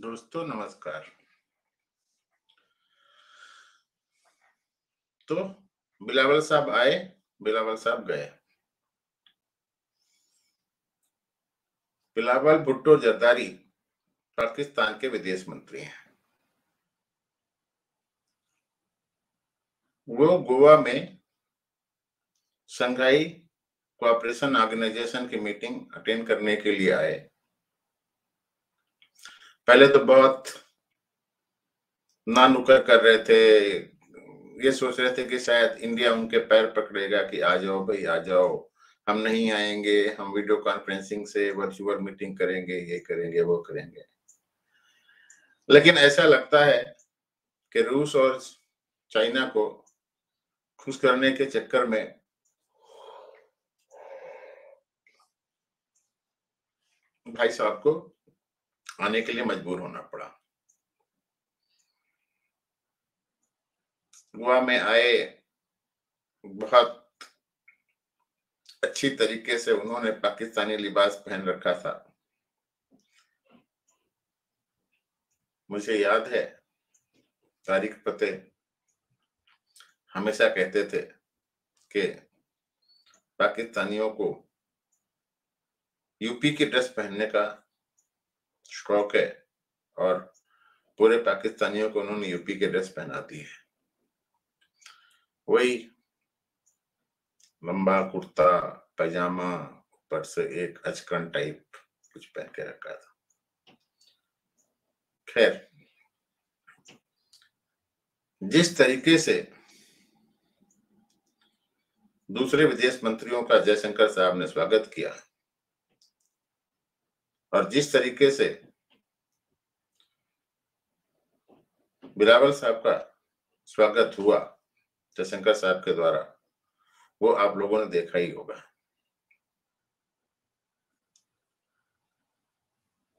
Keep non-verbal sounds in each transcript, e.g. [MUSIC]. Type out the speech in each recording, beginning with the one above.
दोस्तों, नमस्कार। तो बिलावल साहब आए, बिलावल साहब गए। बिलावल भुट्टो जरदारी पाकिस्तान के विदेश मंत्री हैं। वो गोवा में संघाई कोऑपरेशन ऑर्गेनाइजेशन की मीटिंग अटेंड करने के लिए आए। पहले तो बहुत ना नुकर कर रहे थे, ये सोच रहे थे कि शायद इंडिया उनके पैर पकड़ेगा कि आ जाओ भाई, आ जाओ। हम नहीं आएँगे, हम वीडियो कॉन्फ्रेंसिंग से वर्चुअल मीटिंग करेंगे, ये करेंगे, वो करेंगे। लेकिन ऐसा लगता है कि रूस और चाइना को खुश करने के चक्कर में भाई साहब को आने के लिए मजबूर होना पड़ा। गोवा में आए, बहुत अच्छी तरीके से उन्होंने पाकिस्तानी लिबास पहन रखा था। मुझे याद है, तारिक पते हमेशा कहते थे कि पाकिस्तानियों को यूपी की ड्रेस पहनने का शौक है और पूरे पाकिस्तानियों को उन्होंने यूपी के ड्रेस पहना दी है। वही लंबा कुर्ता, पैजामा, ऊपर से एक अचकन टाइप कुछ पहन के रखा था। खैर, जिस तरीके से दूसरे विदेश मंत्रियों का जयशंकर साहब ने स्वागत किया और जिस तरीके से बिलावल साहब का स्वागत हुआ, जयशंकर साहब के द्वारा, वो आप लोगों ने देखा ही होगा।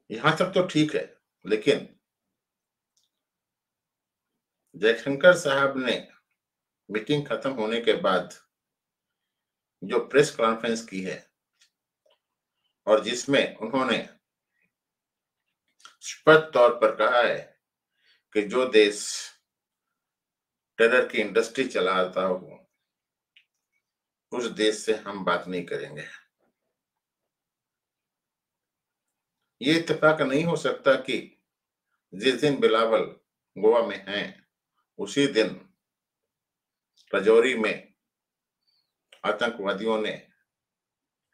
यहाँ तक तो ठीक है, लेकिन जयशंकर साहब ने मीटिंग खत्म होने के बाद जो प्रेस कॉन्फ्रेंस की है, और जिसमें उन्होंने स्पष्ट तौर पर कहा है कि जो देश टेरर की इंडस्ट्री चलाता हो, उस देश से हम बात नहीं करेंगे। ये इतफाक नहीं हो सकता कि जिस दिन बिलावल गोवा में हैं, उसी दिन रजौरी में आतंकवादियों ने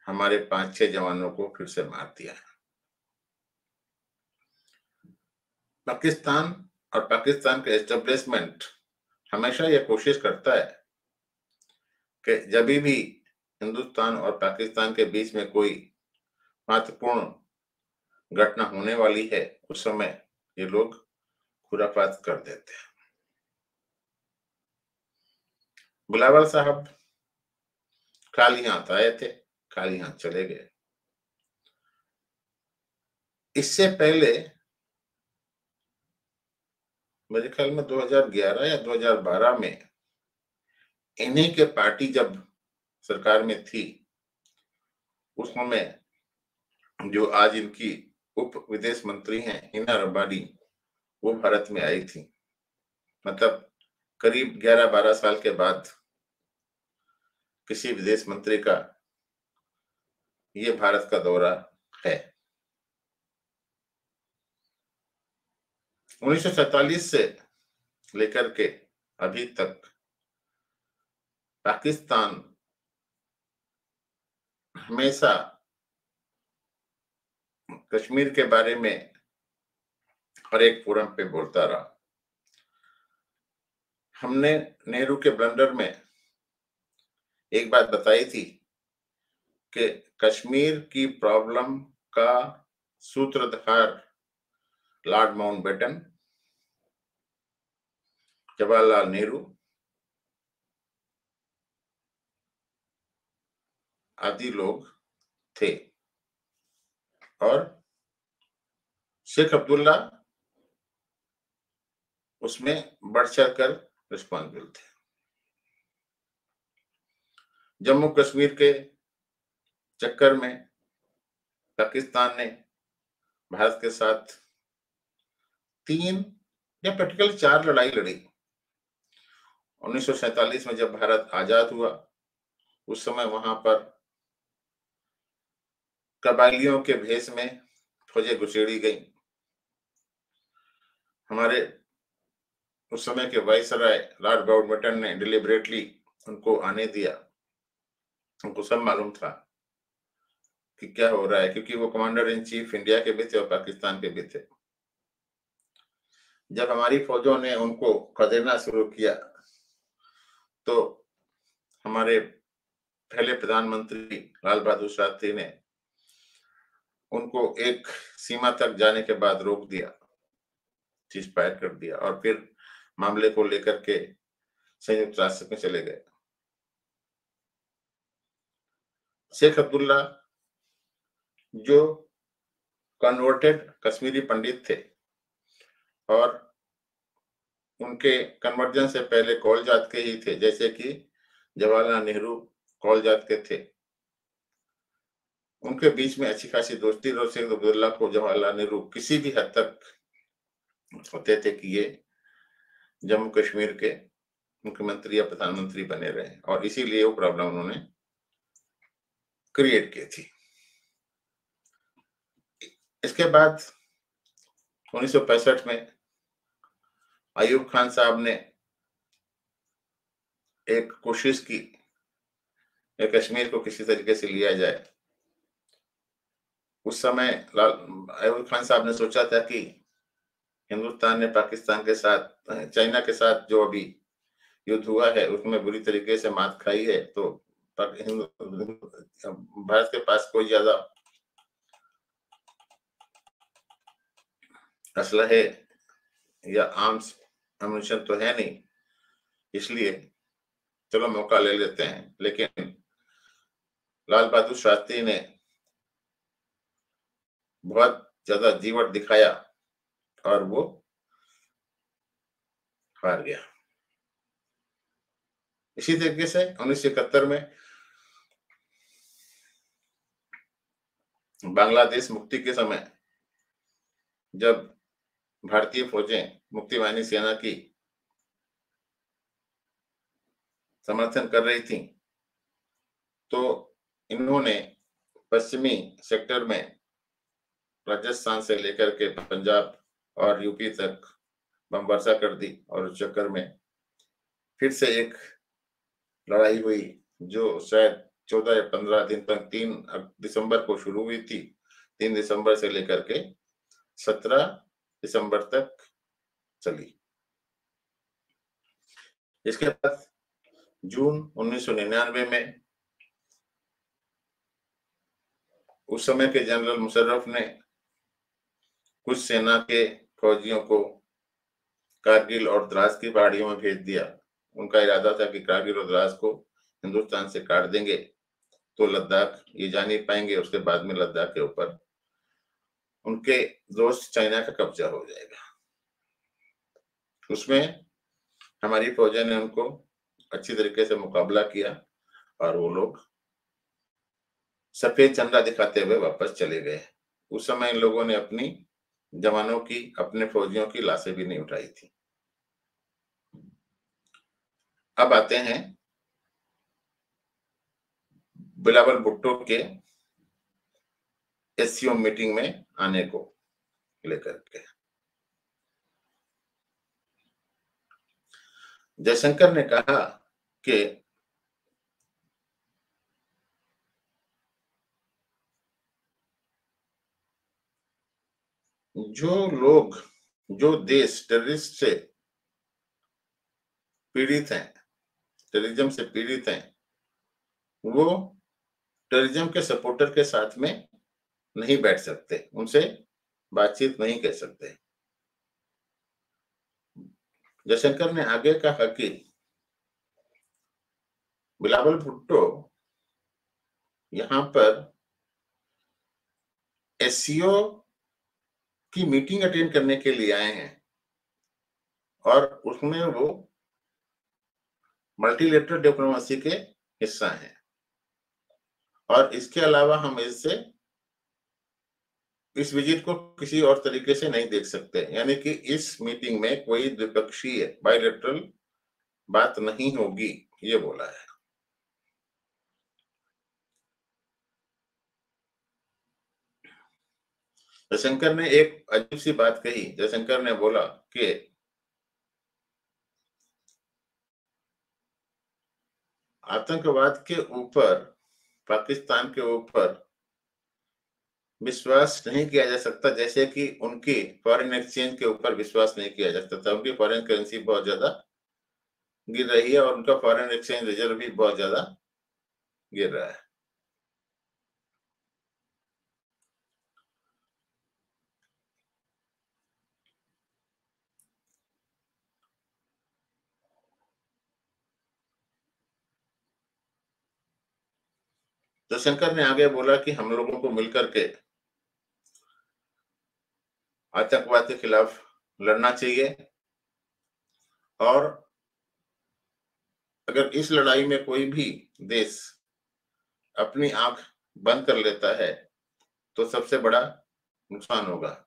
हमारे पाँच छह जवानों को फिर से मार दिया। पाकिस्तान और पाकिस्तान के एस्टेब्लिशमेंट हमेशा यह कोशिश करता है कि जब भी हिंदुस्तान और पाकिस्तान के बीच में कोई महत्वपूर्ण घटना होने वाली है, उस समय ये लोग खुराफात कर देते हैं। बुलावल साहब खाली हाथ आए थे खाली हाथ चले गए। इससे पहले मेरे ख्याल में 2011 या 2012 में इन्हीं के पार्टी जब सरकार में थी उस समय जो आज इनकी उप विदेश मंत्री हैं, हिना रबाडी, वो भारत में आई थी। मतलब करीब 11-12 साल के बाद किसी विदेश मंत्री का ये भारत का दौरा है। 1947 से लेकर के अभी तक पाकिस्तान हमेशा कश्मीर के बारे में हर एक फोरम पे बोलता रहा। हमने नेहरू के ब्लंडर में एक बात बताई थी कि कश्मीर की प्रॉब्लम का सूत्रधार लॉर्ड माउंटबेटन जवाहरलाल नेहरू आदि लोग थे। और शेख अब्दुल्ला, उसमें बढ़ चढ़ कर रिस्पॉन्सिबल थे। जम्मू कश्मीर के चक्कर में पाकिस्तान ने भारत के साथ तीन या प्रैक्टिकल चार लड़ाई लड़ी। उन्नीस में जब भारत आज़ाद हुआ, उस समय वहाँ पर कबालियों के भेष में फौजें घुसेड़ी गई। हमारे उस समय के वाइसराय लॉर्ड बाउडमटन ने डिलिबरेटली उनको आने दिया। उनको सब मालूम था कि क्या हो रहा है, क्योंकि वो कमांडर इन चीफ इंडिया के भी थे और पाकिस्तान के भी थे। जब हमारी फौजों ने उनको खदेड़ना शुरू किया तो हमारे पहले प्रधानमंत्री लाल बहादुर शास्त्री ने उनको एक सीमा तक जाने के बाद रोक दिया, चीज़ फायर कर दिया और फिर मामले को लेकर के संयुक्त राष्ट्र में चले गए। शेख अब्दुल्ला जो कन्वर्टेड कश्मीरी पंडित थे और उनके कन्वर्जन से पहले कौल जात के ही थे, जैसे कि जवाहरलाल नेहरू कौल जात के थे। उनके बीच में अच्छी खासी दोस्ती अब्दुल्ला को जवाहरलाल नेहरू किसी भी हद तक होते थे कि ये जम्मू कश्मीर के मुख्यमंत्री या प्रधानमंत्री बने रहे और इसीलिए वो प्रॉब्लम उन्होंने क्रिएट की थी। इसके बाद उन्नीस सौ पैंसठ में अयूब खान साहब ने एक कोशिश की कश्मीर को किसी तरीके से लिया जाए। उस समय लाल, अयूब खान साहब ने सोचा था कि हिंदुस्तान ने पाकिस्तान के साथ, चाइना के साथ जो अभी युद्ध हुआ है, उसमें बुरी तरीके से मात खाई है तो भारत के पास कोई ज़्यादा असला है या आर्म्स एमुनेशन तो है नहीं। इसलिए चलो मौका ले लेते हैं। लेकिन लाल बहादुर शास्त्री ने बहुत ज़्यादा जीवट दिखाया और वो हार गया। इसी तरीके से उन्नीस में बांग्लादेश मुक्ति के समय जब भारतीय फौजें मुक्ति वाहिनी सेना की समर्थन कर रही थी। तो इन्होंने पश्चिमी सेक्टर में राजस्थान से लेकर के पंजाब और यूपी तक बम वर्षा कर दी और उस चक्कर में फिर से एक लड़ाई हुई, जो शायद चौदह या पंद्रह दिन तक, तीन दिसंबर को शुरू हुई थी, तीन दिसंबर से लेकर के सत्रह दिसंबर तक चली। इसके बाद जून 1999 में उस समय के जनरल मुशर्रफ ने कुछ सेना के फौजियों को कारगिल और द्रास की पहाड़ियों में भेज दिया। उनका इरादा था कि कारगिल और द्रास को हिंदुस्तान से काट देंगे तो लद्दाख ये जा नहीं पाएँगे, उसके बाद में लद्दाख के ऊपर उनके दोस्त चाइना का कब्जा हो जाएगा। उसमें हमारी फौजा ने उनको अच्छी तरीके से मुकाबला किया और वो लोग सफ़ेद झंडा दिखाते हुए वापस चले गए। उस समय इन लोगों ने अपनी जवानों की, अपने फौजियों की लाशें भी नहीं उठाई थी। अब आते हैं बिलावल भुट्टो के एससीओ मीटिंग में आने को लेकर के। जयशंकर ने कहा कि जो लोग, जो देश टेररिस्ट से पीड़ित हैं टेररिज्म से पीड़ित हैं, वो टेररिज्म के सपोर्टर के साथ में नहीं बैठ सकते, उनसे बातचीत नहीं कर सकते। जयशंकर ने आगे कहा कि बिलावल भुट्टो यहाँ पर एससीओ की मीटिंग अटेंड करने के लिए आए हैं और उसमें वो मल्टीलेटरल डिप्लोमेसी के हिस्सा हैं। और इसके अलावा हम इससे इस विज़िट को किसी और तरीके से नहीं देख सकते। यानी कि इस मीटिंग में कोई द्विपक्षीय बायोलेटरल बात नहीं होगी, ये बोला है। जयशंकर ने एक अजीब सी बात कही। जयशंकर ने बोला कि आतंकवाद के ऊपर, पाकिस्तान के ऊपर विश्वास नहीं किया जा सकता, जैसे कि उनकी फॉरेन एक्सचेंज के ऊपर विश्वास नहीं किया जा सकता। उनकी फॉरेन करेंसी बहुत ज़्यादा गिर रही है और उनका फॉरेन एक्सचेंज रिज़र्व भी बहुत ज़्यादा गिर रहा है। तो शंकर ने आगे बोला कि हम लोगों को मिलकर के आतंकवाद के खिलाफ लड़ना चाहिए। और अगर इस लड़ाई में कोई भी देश अपनी आँख बंद कर लेता है तो सबसे बड़ा नुकसान होगा।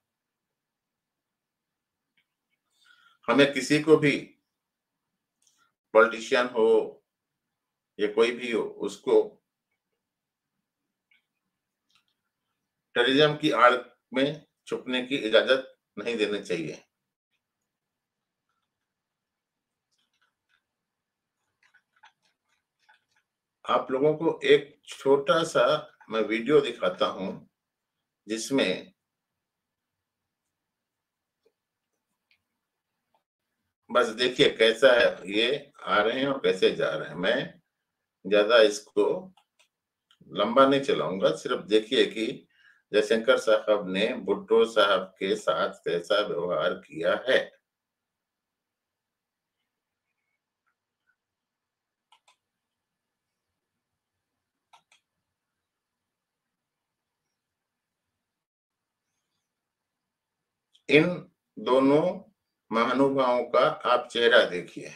हमें किसी को भी, पॉलिटिशियन हो या कोई भी हो, उसको टेररिज्म की आड़ में छुपने की इजाज़त नहीं देनी चाहिए। आप लोगों को एक छोटा सा मैं वीडियो दिखाता हूँ, जिसमें बस देखिए कैसा है, ये आ रहे हैं और कैसे जा रहे हैं। मैं ज़्यादा इसको लंबा नहीं चलाऊँगा, सिर्फ़ देखिए कि जयशंकर साहब ने भुट्टो साहब के साथ कैसा व्यवहार किया है? इन दोनों महानुभावों का आप चेहरा देखिए।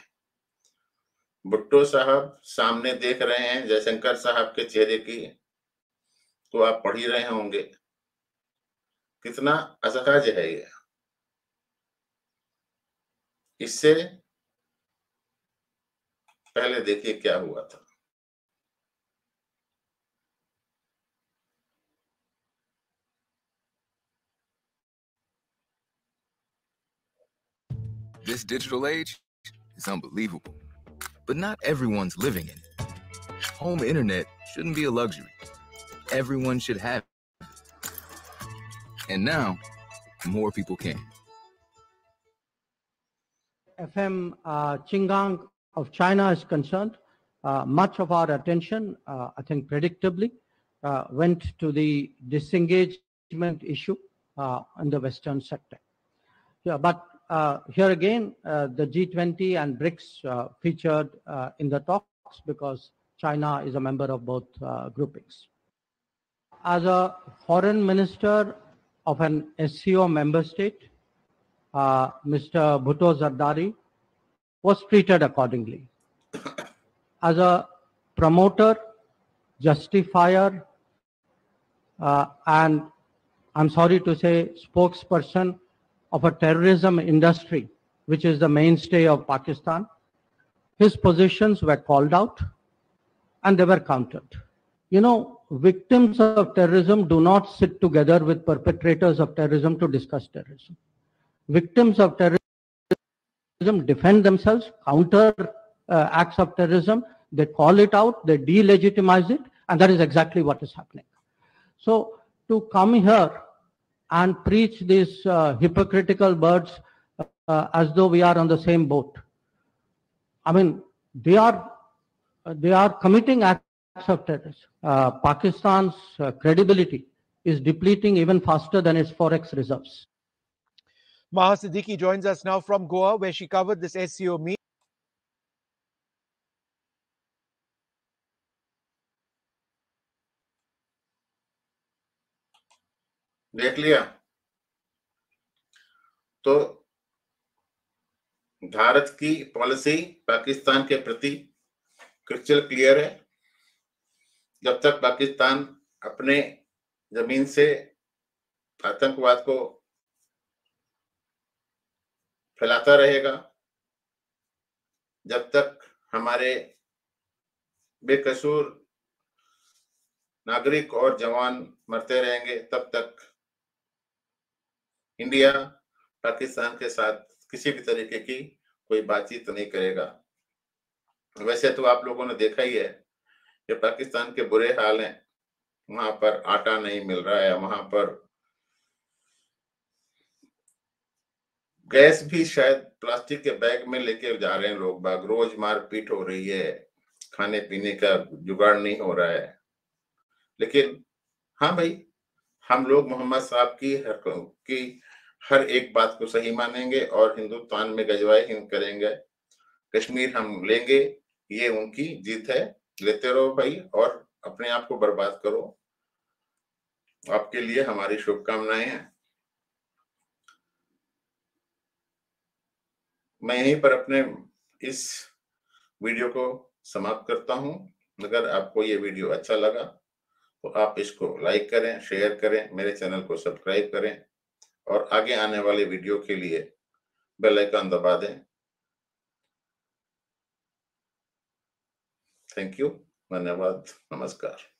भुट्टो साहब सामने देख रहे हैं, जयशंकर साहब के चेहरे की तो आप पढ़ ही रहे होंगे। कितना असहज है ये इससे पहले देखिए क्या हुआ था This digital age is unbelievable, but not everyone's living in it. Home internet shouldn't be a luxury. Everyone should have and now, more people can. FM uh, Qingang of China is concerned, uh, much of our attention, uh, I think predictably, uh, went to the disengagement issue uh, in the Western sector. Yeah, but uh, here again, the G20 and BRICS featured in the talks because China is a member of both groupings. As a foreign minister of an SCO member state, uh, Mr. Bhutto Zardari, was treated accordingly. [COUGHS] As a promoter, justifier, uh, and I'm sorry to say, spokesperson of a terrorism industry, which is the mainstay of Pakistan, his positions were called out and they were countered. You know, victims of terrorism do not sit together with perpetrators of terrorism to discuss terrorism. Victims of terrorism defend themselves, counter uh, acts of terrorism, they call it out, they delegitimize it, and that is exactly what is happening. So to come here and preach these uh, hypocritical words uh, as though we are on the same boat. I mean, they are they are committing acts terrorism. Uh, Pakistan's uh, credibility is depleting even faster than its forex reserves. Maha Siddiqui joins us now from Goa, where she covered this SCO meet. देख लिया तो भारत की policy Pakistan के प्रति crystal clear है जब तक पाकिस्तान अपने ज़मीन से आतंकवाद को फैलाता रहेगा, जब तक हमारे बेकसूर नागरिक और जवान मरते रहेंगे, तब तक इंडिया पाकिस्तान के साथ किसी भी तरीके की कोई बातचीत नहीं करेगा। वैसे तो आप लोगों ने देखा ही है कि पाकिस्तान के बुरे हाल हैं, वहाँ पर आटा नहीं मिल रहा है, वहाँ पर गैस भी शायद प्लास्टिक के बैग में लेके जा रहे हैं लोग, बाग रोज मारपीट हो रही है, खाने पीने का जुगाड़ नहीं हो रहा है। लेकिन हाँ भाई, हम लोग मोहम्मद साहब की हर की हर एक बात को सही मानेंगे और हिंदुस्तान में गजवाए हिंद करेंगे। कश्मीर हम लेंगे, ये उनकी जीत है। लेते रहो भाई और अपने आप को बर्बाद करो। आपके लिए हमारी शुभकामनाएँ हैं। मैं यहीं पर अपने इस वीडियो को समाप्त करता हूँ। अगर आपको ये वीडियो अच्छा लगा तो आप इसको लाइक करें, शेयर करें, मेरे चैनल को सब्सक्राइब करें और आगे आने वाले वीडियो के लिए बेल आइकन दबा दें। थैंक यू धन्यवाद नमस्कार